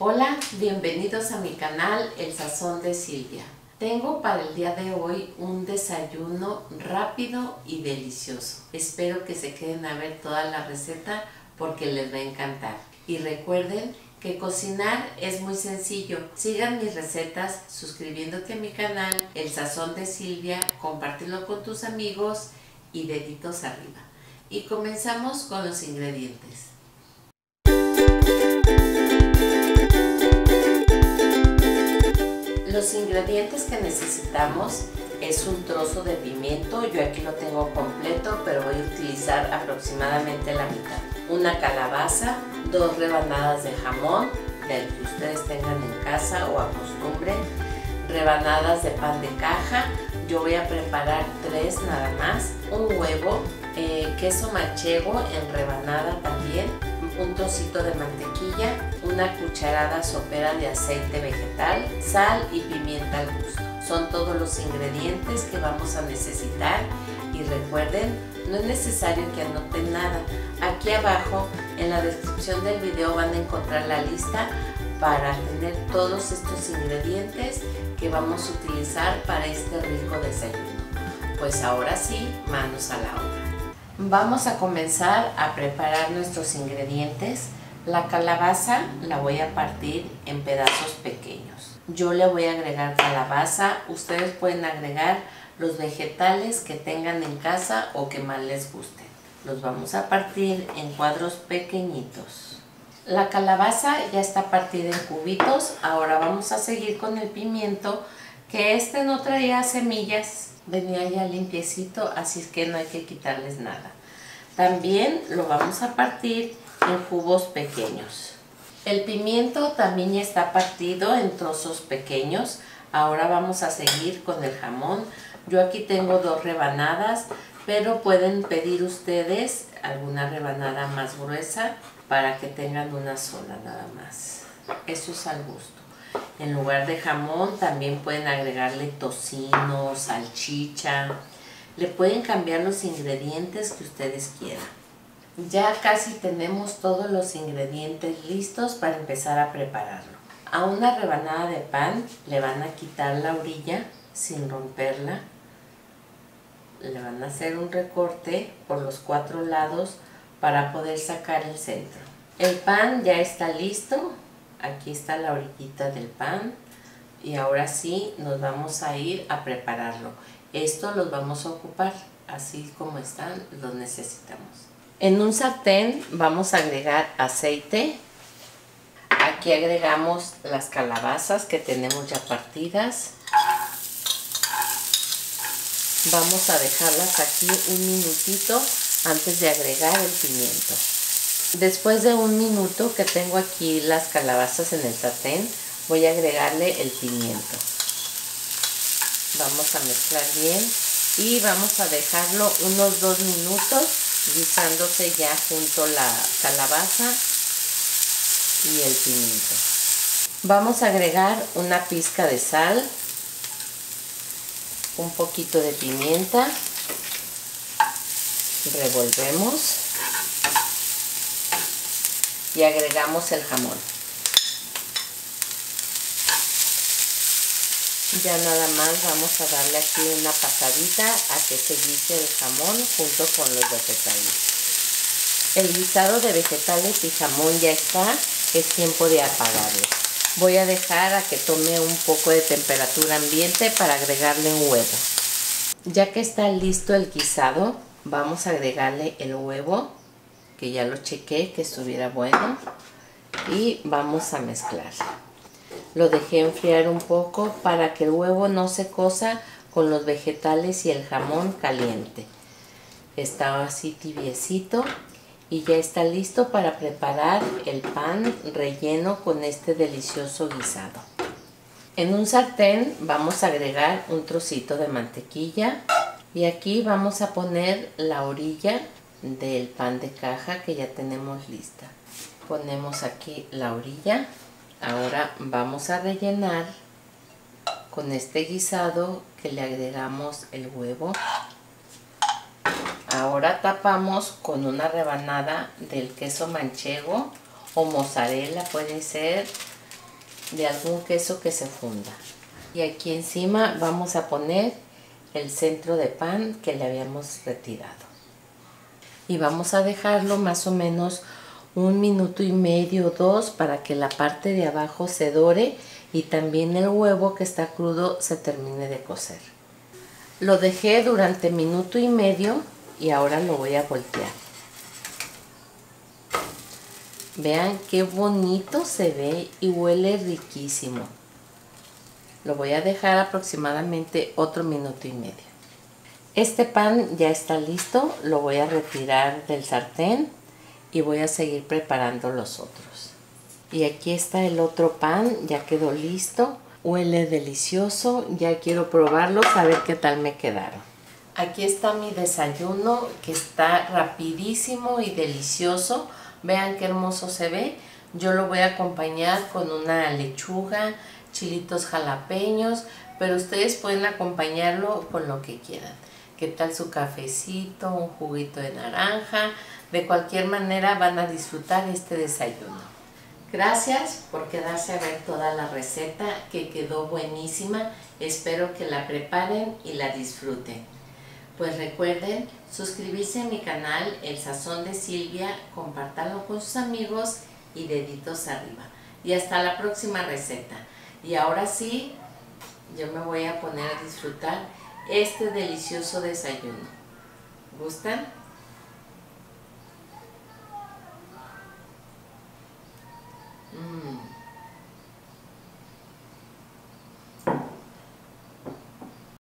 Hola, bienvenidos a mi canal El Sazón de Silvia. Tengo para el día de hoy un desayuno rápido y delicioso. Espero que se queden a ver toda la receta porque les va a encantar. Y recuerden que cocinar es muy sencillo. Sigan mis recetas suscribiéndote a mi canal El Sazón de Silvia, compártelo con tus amigos y deditos arriba. Y comenzamos con los ingredientes. Los ingredientes que necesitamos es un trozo de pimiento, yo aquí lo tengo completo, pero voy a utilizar aproximadamente la mitad. Una calabaza, dos rebanadas de jamón, del que ustedes tengan en casa o acostumbren, rebanadas de pan de caja, yo voy a preparar tres nada más, un huevo, eh, queso manchego en rebanada también, un trocito de mantequilla, una cucharada sopera de aceite vegetal, sal y pimienta al gusto. Son todos los ingredientes que vamos a necesitar y recuerden, no es necesario que anoten nada. Aquí abajo en la descripción del video van a encontrar la lista para tener todos estos ingredientes que vamos a utilizar para este rico desayuno. Pues ahora sí, manos a la obra. Vamos a comenzar a preparar nuestros ingredientes. La calabaza la voy a partir en pedazos pequeños. Yo le voy a agregar calabaza, ustedes pueden agregar los vegetales que tengan en casa o que más les gusten. Los vamos a partir en cuadros pequeñitos. La calabaza ya está partida en cubitos, ahora vamos a seguir con el pimiento que este no traía semillas, venía ya limpiecito, así es que no hay que quitarles nada. También lo vamos a partir en cubos pequeños. El pimiento también ya está partido en trozos pequeños. Ahora vamos a seguir con el jamón. Yo aquí tengo dos rebanadas, pero pueden pedir ustedes alguna rebanada más gruesa para que tengan una sola nada más. Eso es al gusto. En lugar de jamón también pueden agregarle tocino, salchicha. Le pueden cambiar los ingredientes que ustedes quieran. Ya casi tenemos todos los ingredientes listos para empezar a prepararlo. A una rebanada de pan le van a quitar la orilla sin romperla. Le van a hacer un recorte por los cuatro lados para poder sacar el centro. El pan ya está listo. Aquí está la orillita del pan. Y ahora sí nos vamos a ir a prepararlo. Esto los vamos a ocupar así como están, los necesitamos. En un sartén vamos a agregar aceite. Aquí agregamos las calabazas que tenemos ya partidas. Vamos a dejarlas aquí un minutito antes de agregar el pimiento. Después de un minuto que tengo aquí las calabazas en el sartén, voy a agregarle el pimiento. Vamos a mezclar bien y vamos a dejarlo unos dos minutos guisándose ya junto la calabaza y el pimiento. Vamos a agregar una pizca de sal, un poquito de pimienta, revolvemos y agregamos el jamón. Ya nada más vamos a darle aquí una pasadita a que se guise el jamón junto con los vegetales. El guisado de vegetales y jamón ya está, es tiempo de apagarlo. Voy a dejar a que tome un poco de temperatura ambiente para agregarle un huevo. Ya que está listo el guisado, vamos a agregarle el huevo, que ya lo chequé que estuviera bueno, y vamos a mezclar. Lo dejé enfriar un poco para que el huevo no se cosa con los vegetales y el jamón caliente. Está así tibiecito y ya está listo para preparar el pan relleno con este delicioso guisado. En un sartén vamos a agregar un trocito de mantequilla y aquí vamos a poner la orilla del pan de caja que ya tenemos lista. Ponemos aquí la orilla Ahora vamos a rellenar con este guisado que le agregamos el huevo. Ahora tapamos con una rebanada del queso manchego o mozzarella puede ser de algún queso que se funda. Y aquí encima vamos a poner el centro de pan que le habíamos retirado. Y vamos a dejarlo más o menos un minuto y medio dos para que la parte de abajo se dore y también el huevo que está crudo se termine de cocer. Lo dejé durante minuto y medio y ahora lo voy a voltear. Vean qué bonito se ve y huele riquísimo. Lo voy a dejar aproximadamente otro minuto y medio. Este pan ya está listo, lo voy a retirar del sartén y voy a seguir preparando los otros. Y aquí está el otro pan, ya quedó listo, huele delicioso, ya quiero probarlo, a ver qué tal me quedaron. Aquí está mi desayuno que está rapidísimo y delicioso. Vean qué hermoso se ve. Yo lo voy a acompañar con una lechuga, chilitos jalapeños, pero ustedes pueden acompañarlo con lo que quieran. ¿Qué tal su cafecito, un juguito de naranja? De cualquier manera van a disfrutar este desayuno. Gracias por quedarse a ver toda la receta que quedó buenísima. Espero que la preparen y la disfruten. Pues recuerden suscribirse a mi canal El Sazón de Silvia, compartanlo con sus amigos y deditos arriba. Y hasta la próxima receta. Y ahora sí, yo me voy a poner a disfrutar este delicioso desayuno. ¿Gustan? Mmm.